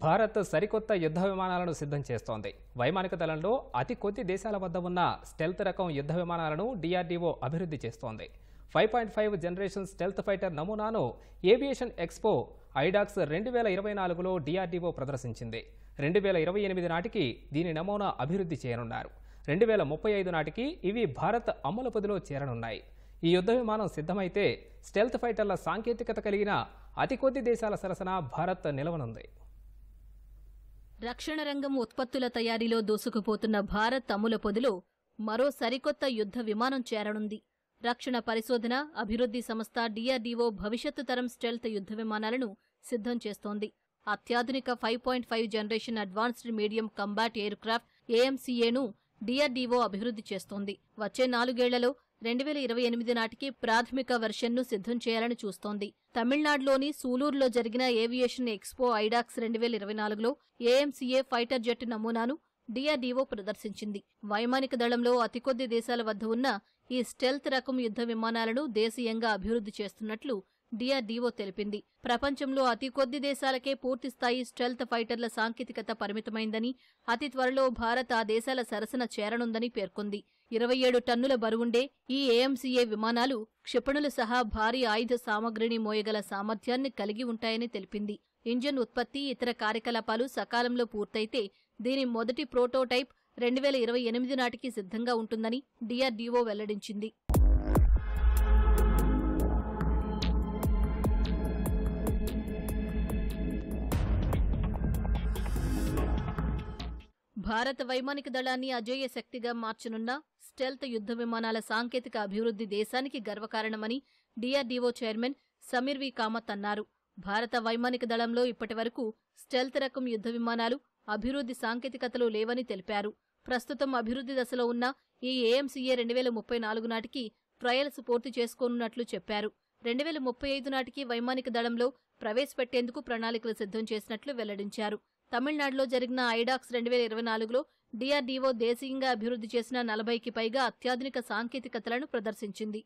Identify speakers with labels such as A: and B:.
A: భారత్ సరికొత్త యుద్ధ విమానాలను సిద్ధం చేస్తోంది. వైమానిక దళంలో అతి కొద్ది దేశాల వద్ద ఉన్న స్టెల్త్ రకం యుద్ధ విమానాలను డిఆర్డీఓ అభివృద్ధి చేస్తోంది. Five point five generation stealth fighter నమూనాను ఏవియేషన్ ఎక్స్పో ఐడాక్స్ రెండు వేల ఇరవై నాలుగులో డిఆర్డీఓ ప్రదర్శించింది. రెండు వేల ఇరవై ఎనిమిది నాటికి దీని నమూనా అభివృద్ధి చేయనున్నారు. రెండు వేల ముప్పై ఐదు నాటికి ఇవి భారత్ అమలు పదిలో చేరనున్నాయి. ఈ యుద్ధ విమానం సిద్ధమైతే స్టెల్త్ ఫైటర్ల సాంకేతికత కలిగిన అతి కొద్ది దేశాల సరసన భారత్ నిలవనుంది.
B: రక్షణ రంగం ఉత్పత్తుల తయారీలో దూసుకుపోతున్న భారత్ అమ్ముల పొదిలో మరో సరికొత్త యుద్ధ విమానం చేరనుంది. రక్షణ పరిశోధన అభివృద్ధి సంస్థ డిఆర్డీఓ భవిష్యత్తు తరం స్టెల్త్ యుద్ధ విమానాలను సిద్ధం చేస్తోంది. అత్యాధునిక five point five generation advanced medium combat aircraft ఏఎంసీఏను DRDO అభివృద్ధి చేస్తోంది. వచ్చే నాలుగేళ్ళలో రెండు వేల ఇరవై ఎనిమిది నాటికి ప్రాథమిక వెర్షన్ను సిద్ధం చేయాలని చూస్తోంది. తమిళనాడులోని సూలూరులో జరిగిన ఏవియేషన్ ఎక్స్పో ఐడాక్స్ రెండు వేల ఇరవై నాలుగులో ఏఎంసీఏ ఫైటర్ జెట్ నమూనాను డిఆర్డీఓ ప్రదర్శించింది. వైమానిక దళంలో అతి కొద్ది దేశాల వద్ద ఉన్న ఈ స్టెల్త్ రకం యుద్ధ విమానాలను దేశీయంగా అభివృద్ధి చేస్తున్నట్లు డిఆర్డీఓ తెలిపింది. ప్రపంచంలో అతి కొద్ది దేశాలకే పూర్తిస్థాయి స్టెల్త్ ఫైటర్ల సాంకేతికత పరిమితమైందని అతి త్వరలో భారత్ ఆ దేశాల సరసన చేరనుందని పేర్కొంది. ఇరవై ఏడు టన్నుల బరువుండే ఈ ఏఎంసీఏ విమానాలు క్షిపణులు సహా భారీ ఆయుధ సామగ్రిని మోయగల సామర్థ్యాన్ని కలిగి ఉంటాయని తెలిపింది. ఇంజన్ ఉత్పత్తి ఇతర కార్యకలాపాలు సకాలంలో పూర్తయితే దీని మొదటి ప్రోటోటైప్ రెండు వేల ఇరవై ఎనిమిది నాటికి సిద్ధంగా ఉంటుందని డిఆర్డీఓ వెల్లడించింది. భారత వైమానిక దళాన్ని అజేయ శక్తిగా మార్చనున్న స్టెల్త్ యుద్ధ విమానాల సాంకేతిక అభివృద్ధి దేశానికి గర్వకారణమని DRDO chairman Sameer V Kamat అన్నారు. భారత వైమానిక దళంలో ఇప్పటివరకు స్టెల్త్ రకం యుద్ధ విమానాలు అభివృద్ధి సాంకేతికతలు లేవని తెలిపారు. ప్రస్తుతం అభివృద్ధి దశలో ఉన్న ఈ ఏఎంసీఏ రెండు వేల ముప్పై నాలుగు నాటికి ట్రయల్స్ పూర్తి చేసుకోనున్నట్లు చెప్పారు. రెండు వేల ముప్పై ఐదు నాటికి వైమానిక దళంలో ప్రవేశపెట్టేందుకు ప్రణాళికలు సిద్ధం చేసినట్లు వెల్లడించారు. తమిళనాడులో జరిగిన ఐడాక్స్ రెండు వేల ఇరవై నాలుగులో డిఆర్డీఓ దేశీయంగా అభివృద్ధి చేసిన నలభైకి పైగా అత్యాధునిక సాంకేతికతలను ప్రదర్శించింది.